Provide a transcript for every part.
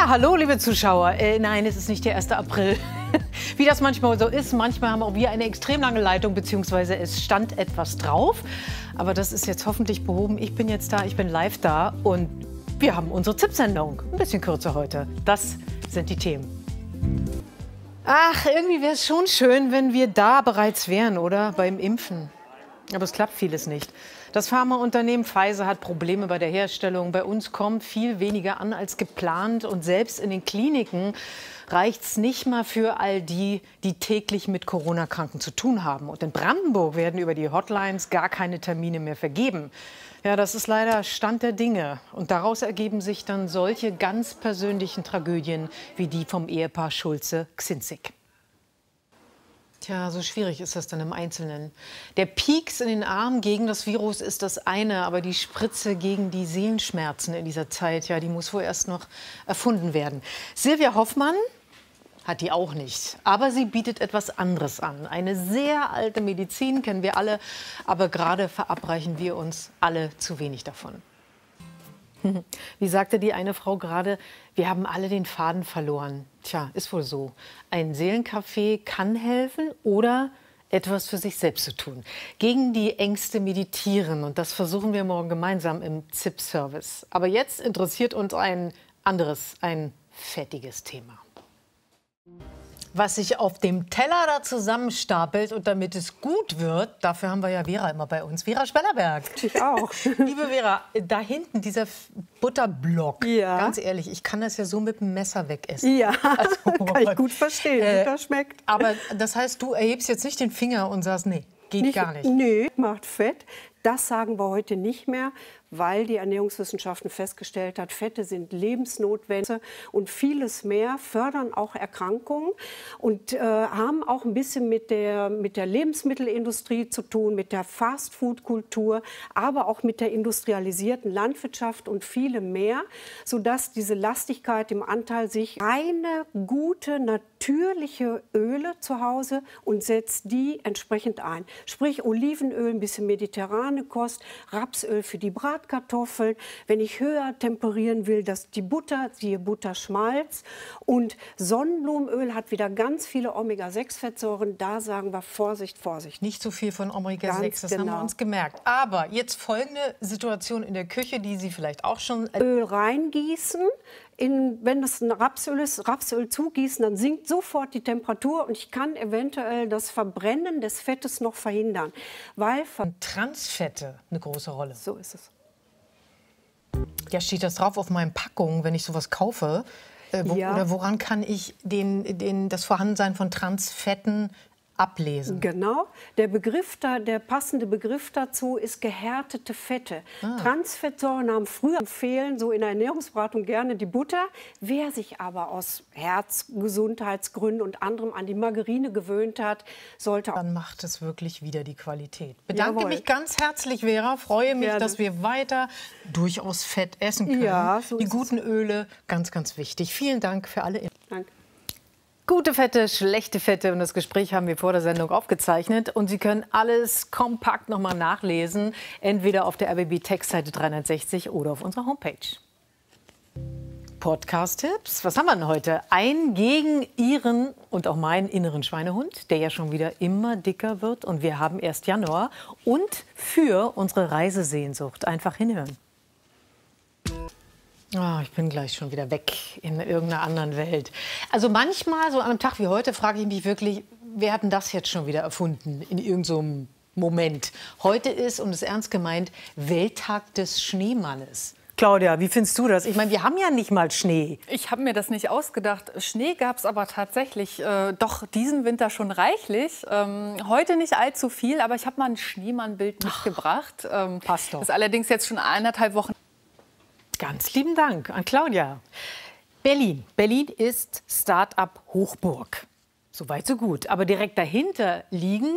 Ja, hallo, liebe Zuschauer. Äh, nein, es ist nicht der 1. April. Wie das manchmal so ist, manchmal haben auch wir eine extrem lange Leitung, beziehungsweise es stand etwas drauf. Aber das ist jetzt hoffentlich behoben. Ich bin jetzt da, ich bin live da und wir haben unsere ZIP-Sendung. Ein bisschen kürzer heute. Das sind die Themen. Ach, irgendwie wäre es schon schön, wenn wir da bereits wären, oder? Beim Impfen. Aber es klappt vieles nicht. Das Pharmaunternehmen Pfizer hat Probleme bei der Herstellung. Bei uns kommt viel weniger an als geplant. Und selbst in den Kliniken reicht es nicht mal für all die, die täglich mit Corona-Kranken zu tun haben. Und in Brandenburg werden über die Hotlines gar keine Termine mehr vergeben. Ja, das ist leider Stand der Dinge. Und daraus ergeben sich dann solche ganz persönlichen Tragödien wie die vom Ehepaar Schulze-Xinzig. Tja, so schwierig ist das dann im Einzelnen. Der Pieks in den Armen gegen das Virus ist das eine, aber die Spritze gegen die Seelenschmerzen in dieser Zeit, ja, die muss wohl erst noch erfunden werden. Silvia Hoffmann hat die auch nicht, aber sie bietet etwas anderes an. Eine sehr alte Medizin kennen wir alle, aber gerade verabreichen wir uns alle zu wenig davon. Wie sagte die eine Frau gerade, wir haben alle den Faden verloren. Tja, ist wohl so. Ein Seelencafé kann helfen oder etwas für sich selbst zu tun. Gegen die Ängste meditieren. Und das versuchen wir morgen gemeinsam im ZIP-Service. Aber jetzt interessiert uns ein anderes, ein fettiges Thema was sich auf dem Teller da zusammenstapelt und damit es gut wird, dafür haben wir ja Vera immer bei uns. Vera Spellerberg. Ich auch. Liebe Vera, da hinten dieser Butterblock. Ja. Ganz ehrlich, ich kann das ja so mit dem Messer wegessen. Ja, also, kann ich gut verstehen, äh, Butter schmeckt. Aber das heißt, du erhebst jetzt nicht den Finger und sagst, nee, geht nicht, gar nicht. Nee, macht Fett. Das sagen wir heute nicht mehr, weil die Ernährungswissenschaften festgestellt hat, Fette sind lebensnotwendig und vieles mehr fördern auch Erkrankungen und äh, haben auch ein bisschen mit der, mit der Lebensmittelindustrie zu tun, mit der Fastfood-Kultur, aber auch mit der industrialisierten Landwirtschaft und viele mehr, sodass diese Lastigkeit im Anteil sich reine, gute, natürliche Öle zu Hause und setzt die entsprechend ein. Sprich Olivenöl, ein bisschen mediterrane Kost, Rapsöl für die Brat Bratkartoffeln. Wenn ich höher temperieren will, dass die Butter, siehe Butterschmalz. Und Sonnenblumenöl hat wieder ganz viele Omega-6-Fettsäuren. Da sagen wir Vorsicht, Vorsicht. Nicht so viel von Omega-6, das genau. haben wir genau. uns gemerkt. Aber jetzt folgende Situation in der Küche, die Sie vielleicht auch schon... Öl reingießen, in, wenn das ein Rapsöl ist, Rapsöl zugießen, dann sinkt sofort die Temperatur und ich kann eventuell das Verbrennen des Fettes noch verhindern. Weil Transfette eine große Rolle. So ist es. Ja, steht das drauf auf meinen Packungen, wenn ich sowas kaufe? Äh, wo, ja. Oder woran kann ich den, den, das Vorhandensein von Transfetten ablesen. Genau. Der Begriff da, der passende Begriff dazu ist gehärtete Fette. Ah. Transfettsäuren haben früher empfehlen, so in der Ernährungsberatung gerne die Butter. Wer sich aber aus Herzgesundheitsgründen und anderem an die Margarine gewöhnt hat, sollte Dann macht es wirklich wieder die Qualität. Bedanke Jawohl. mich ganz herzlich, Vera. Freue mich, gerne. dass wir weiter durchaus Fett essen können. Ja, so die guten es. Öle, ganz, ganz wichtig. Vielen Dank für alle. Danke. Gute Fette, schlechte Fette und das Gespräch haben wir vor der Sendung aufgezeichnet und Sie können alles kompakt noch mal nachlesen, entweder auf der RBB Textseite 360 oder auf unserer Homepage. Podcast-Tipps. Was haben wir denn heute? Ein gegen Ihren und auch meinen inneren Schweinehund, der ja schon wieder immer dicker wird. Und wir haben erst Januar. Und für unsere Reisesehnsucht. Einfach hinhören. Oh, ich bin gleich schon wieder weg in irgendeiner anderen Welt. Also manchmal, so an einem Tag wie heute, frage ich mich wirklich, wer hat denn das jetzt schon wieder erfunden in irgendeinem Moment? Heute ist, und es ist ernst gemeint, Welttag des Schneemannes. Claudia, wie findest du das? Ich meine, wir haben ja nicht mal Schnee. Ich habe mir das nicht ausgedacht. Schnee gab es aber tatsächlich äh, doch diesen Winter schon reichlich. Ähm, heute nicht allzu viel, aber ich habe mal ein Schneemannbild mitgebracht. Ähm, Passt doch. Das ist allerdings jetzt schon eineinhalb Wochen Ganz lieben Dank an Claudia. Berlin. Berlin ist Start-up Hochburg. Soweit so gut. Aber direkt dahinter liegen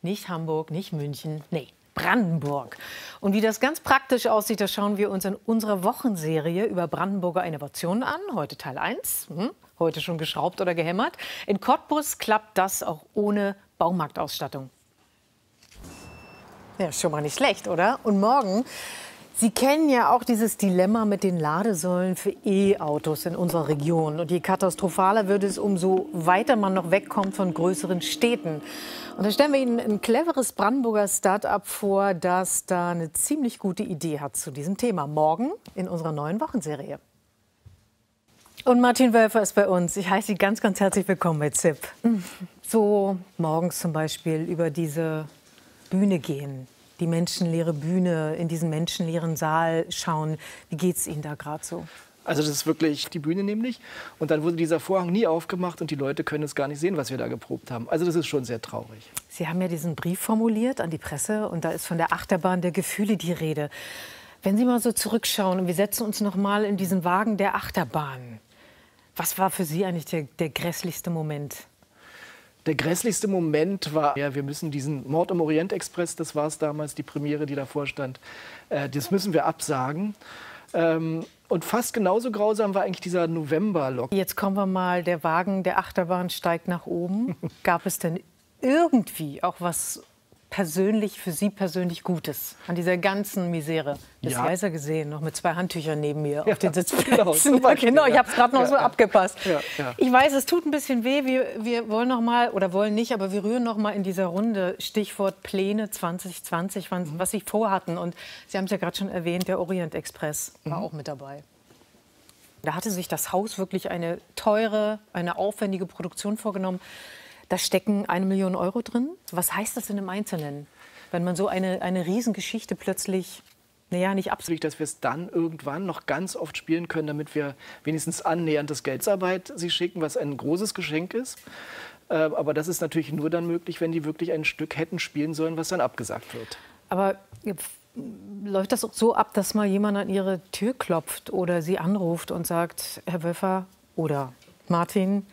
nicht Hamburg, nicht München, nee, Brandenburg. Und wie das ganz praktisch aussieht, das schauen wir uns in unserer Wochenserie über Brandenburger Innovationen an. Heute Teil 1. Hm, heute schon geschraubt oder gehämmert. In Cottbus klappt das auch ohne Baumarktausstattung. Ja, schon mal nicht schlecht, oder? Und morgen Sie kennen ja auch dieses Dilemma mit den Ladesäulen für E-Autos in unserer Region. Und je katastrophaler wird es, umso weiter man noch wegkommt von größeren Städten. Und da stellen wir Ihnen ein cleveres Brandenburger Start-up vor, das da eine ziemlich gute Idee hat zu diesem Thema. Morgen in unserer neuen Wochenserie. Und Martin Wölfer ist bei uns. Ich heiße Sie ganz, ganz herzlich willkommen bei ZIP. So morgens zum Beispiel über diese Bühne gehen, die menschenleere Bühne, in diesen menschenleeren Saal schauen. Wie geht es Ihnen da gerade so? Also das ist wirklich die Bühne nämlich. Und dann wurde dieser Vorhang nie aufgemacht und die Leute können es gar nicht sehen, was wir da geprobt haben. Also das ist schon sehr traurig. Sie haben ja diesen Brief formuliert an die Presse und da ist von der Achterbahn der Gefühle die Rede. Wenn Sie mal so zurückschauen und wir setzen uns noch mal in diesen Wagen der Achterbahn. Was war für Sie eigentlich der, der grässlichste Moment? Der grässlichste Moment war, ja, wir müssen diesen Mord im Orient Express, das war es damals, die Premiere, die davor stand, äh, das müssen wir absagen. Ähm, und fast genauso grausam war eigentlich dieser November-Lock. Jetzt kommen wir mal, der Wagen der Achterbahn steigt nach oben. Gab es denn irgendwie auch was persönlich, für Sie persönlich Gutes an dieser ganzen Misere? Das Ja. ja. gesehen, noch mit zwei Handtüchern neben mir Ja, auf den genau, Sitzplätzen. Beispiel, genau, ich habe es gerade noch Ja, so abgepasst. Ich weiß, es tut ein bisschen weh. Wir, wir wollen noch mal, oder wollen nicht, aber wir rühren noch mal in dieser Runde Stichwort Pläne 2020, was, Mhm. was Sie vorhatten. Und Sie haben es ja gerade schon erwähnt, der Orient Express war Mhm. auch mit dabei. Da hatte sich das Haus wirklich eine teure, eine aufwendige Produktion vorgenommen. Da stecken eine Million Euro drin. Was heißt das in einem Einzelnen, wenn man so eine, eine Riesengeschichte plötzlich, naja, nicht absolut. Dass wir es dann irgendwann noch ganz oft spielen können, damit wir wenigstens annähernd das Geldarbeit sie schicken, was ein großes Geschenk ist. Äh, Aber das ist natürlich nur dann möglich, wenn die wirklich ein Stück hätten spielen sollen, was dann abgesagt wird. Aber jetzt läuft das auch so ab, dass mal jemand an Ihre Tür klopft oder Sie anruft und sagt, Herr Wölfer oder Martin,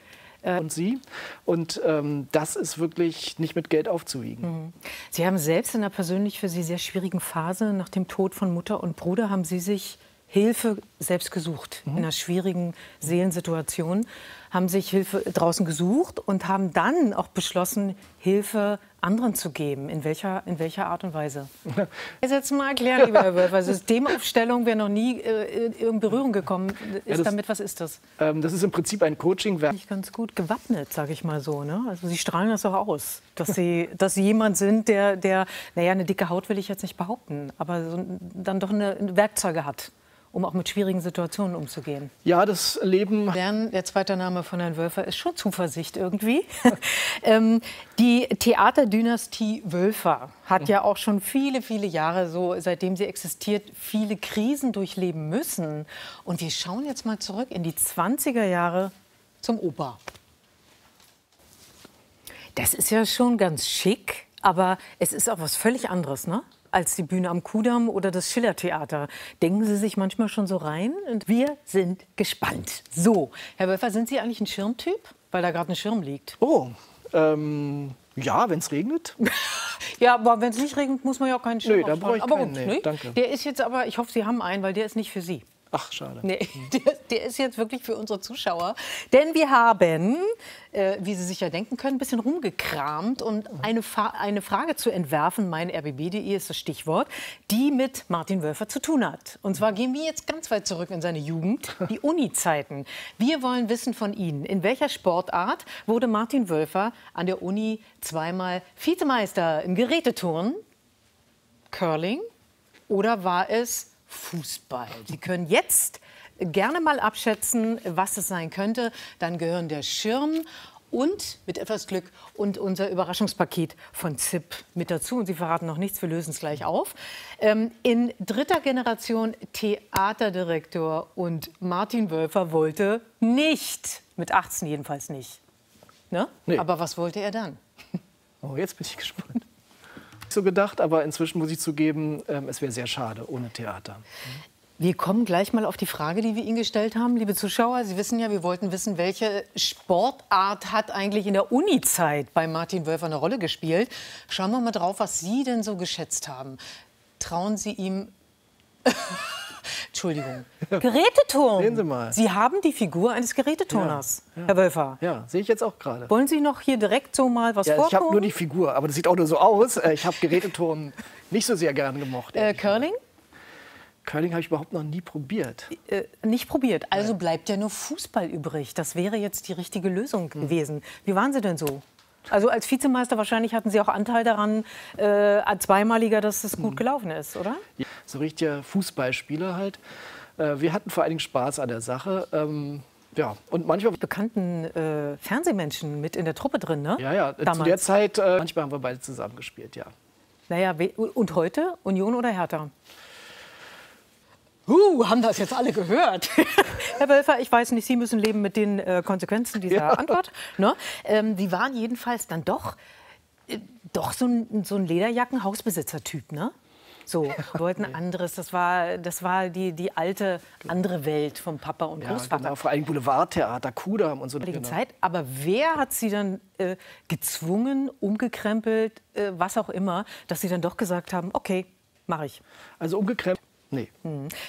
Und sie. Und ähm, das ist wirklich nicht mit Geld aufzuwiegen. Sie haben selbst in einer persönlich für Sie sehr schwierigen Phase nach dem Tod von Mutter und Bruder haben Sie sich Hilfe selbst gesucht in einer schwierigen Seelensituation, haben sich Hilfe draußen gesucht und haben dann auch beschlossen, Hilfe anderen zu geben. In welcher, in welcher Art und Weise? Jetzt jetzt mal erklären, lieber Herr Wölfer. Systemaufstellung wäre noch nie äh, in Berührung gekommen. Ist das- damit, was ist das? Ähm, das ist im Prinzip ein Coaching-Werk. Nicht ganz gut gewappnet, sage ich mal so. Ne? Also Sie strahlen das auch aus, dass Sie, dass Sie jemand sind, der, der, naja, eine dicke Haut will ich jetzt nicht behaupten, aber so, dann doch eine, Werkzeuge hat, um auch mit schwierigen Situationen umzugehen. Ja, das Leben Lern, der zweite Name von Herrn Wölfer ist schon Zuversicht irgendwie. ähm, die Theaterdynastie Wölfer hat ja auch schon viele, viele Jahre, so seitdem sie existiert, viele Krisen durchleben müssen. Und wir schauen jetzt mal zurück in die 20er Jahre zum Oper. Das ist ja schon ganz schick, aber es ist auch was völlig anderes, ne? Als die Bühne am Kudamm oder das Schillertheater. Denken Sie sich manchmal schon so rein? Und wir sind gespannt. So, Herr Wölfer, sind Sie eigentlich ein Schirmtyp? Weil da gerade ein Schirm liegt. Oh, ähm, ja, wenn es regnet. Ja, aber wenn es nicht regnet, muss man ja auch keinen Schirm Nö, da brauche ich Aber keinen, gut, nee, ne? danke. Der ist jetzt aber, ich hoffe, Sie haben einen, weil der ist nicht für Sie. Ach, schade. Nee, der, der ist jetzt wirklich für unsere Zuschauer. Denn wir haben, äh, wie Sie sich ja denken können, ein bisschen rumgekramt und eine, Fa eine Frage zu entwerfen, mein rbb.de ist das Stichwort, die mit Martin Wölfer zu tun hat. Und zwar gehen wir jetzt ganz weit zurück in seine Jugend, die Uni-Zeiten. Wir wollen wissen von Ihnen, in welcher Sportart wurde Martin Wölfer an der Uni zweimal Vizemeister im Geräteturnen, Curling oder war es Fußball? Sie können jetzt gerne mal abschätzen, was es sein könnte. Dann gehören der Schirm und mit etwas Glück und unser Überraschungspaket von ZIP mit dazu. Und Sie verraten noch nichts, wir lösen es gleich auf. Ähm, in dritter Generation Theaterdirektor und Martin Wölfer wollte nicht, mit 18 jedenfalls nicht. Ne? Nee. Aber was wollte er dann? Oh, jetzt bin ich gespannt. So gedacht, aber inzwischen muss ich zugeben, ähm, es wäre sehr schade ohne Theater. Wir kommen gleich mal auf die Frage, die wir Ihnen gestellt haben, liebe Zuschauer. Sie wissen ja, wir wollten wissen, welche Sportart hat eigentlich in der Uni-Zeit bei Martin Wölfer eine Rolle gespielt. Schauen wir mal drauf, was Sie denn so geschätzt haben. Trauen Sie ihm. Entschuldigung. Geräteturnen. Sehen Sie mal. Sie haben die Figur eines Geräteturners, Herr Wölfer. Ja, sehe ich jetzt auch gerade. Wollen Sie noch hier direkt so mal was Ja, ich habe vorkommen? nur die Figur, aber das sieht auch nur so aus. Äh, Ich habe Geräteturnen nicht so sehr gern gemocht. äh, Curling? Curling habe ich überhaupt noch nie probiert. Äh, nicht probiert. Also bleibt ja nur Fußball übrig. Das wäre jetzt die richtige Lösung Hm. gewesen. Wie waren Sie denn so? Also als Vizemeister wahrscheinlich hatten Sie auch Anteil daran, äh, als Zweimaliger, dass es Hm. gut gelaufen ist, oder? So richtiger Fußballspieler halt. Äh, wir hatten vor allen Dingen Spaß an der Sache. Ähm, ja, und manchmal. Bekannten äh, Fernsehmenschen mit in der Truppe drin, ne? Ja, ja, zu Damals. der Zeit, äh, manchmal haben wir beide zusammen gespielt, ja. Naja, we- und heute? Union oder Hertha? Uh, haben das jetzt alle gehört? Herr Wölfer, ich weiß nicht, Sie müssen leben mit den äh, Konsequenzen dieser Antwort. Ne? Ähm, die waren jedenfalls dann doch, äh, doch so ein, so ein Lederjacken-Hausbesitzer-Typ, ne? So, wollten anderes. Das war, das war die, die alte andere Welt vom Papa und ja Großvater. genau, vor allem Boulevardtheater, Kudam und so. Genau. Zeit. Aber wer hat sie dann äh, gezwungen, umgekrempelt, äh, was auch immer, dass sie dann doch gesagt haben, okay, mache ich. Also umgekrempelt. Nee.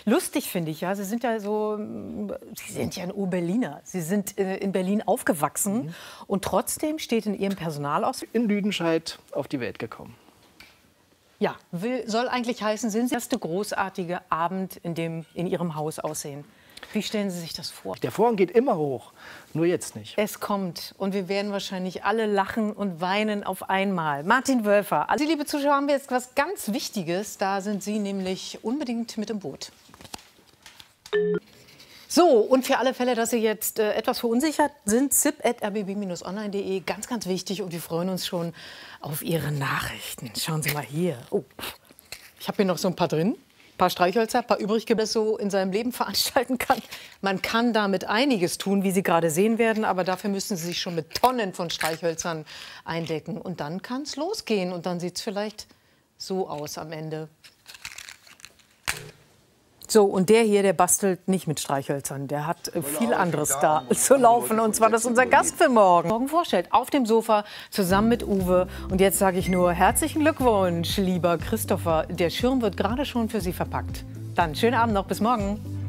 Lustig finde ich ja, Sie sind ja so, Sie sind ja ein Ur-Berliner. Sie sind äh, in Berlin aufgewachsen und trotzdem steht in Ihrem Personalausweis, In Lüdenscheid auf die Welt gekommen. Ja, will, soll eigentlich heißen, sind Sie der erste großartige Abend in, dem, in Ihrem Haus aussehen. Wie stellen Sie sich das vor? Der Vorhang geht immer hoch, nur jetzt nicht. Es kommt und wir werden wahrscheinlich alle lachen und weinen auf einmal. Martin Wölfer, also liebe Zuschauer, haben wir jetzt was ganz Wichtiges. Da sind Sie nämlich unbedingt mit im Boot. So, und für alle Fälle, dass Sie jetzt äh, etwas verunsichert sind, zip.rbb-online.de, ganz, ganz wichtig. Und wir freuen uns schon auf Ihre Nachrichten. Schauen Sie mal hier. Oh, ich habe hier noch so ein paar drin. Ein paar Streichhölzer, ein paar übrig so in seinem Leben veranstalten kann. Man kann damit einiges tun, wie Sie gerade sehen werden, aber dafür müssen Sie sich schon mit Tonnen von Streichhölzern eindecken. Und dann kann es losgehen und dann sieht es vielleicht so aus am Ende. So, und der hier, der bastelt nicht mit Streichhölzern. Der hat äh, viel anderes da zu laufen. Und zwar, das ist unser Gast für morgen. Morgen vorstellt, auf dem Sofa, zusammen mit Uwe. Und jetzt sage ich nur herzlichen Glückwunsch, lieber Christopher. Der Schirm wird gerade schon für Sie verpackt. Dann schönen Abend noch, bis morgen.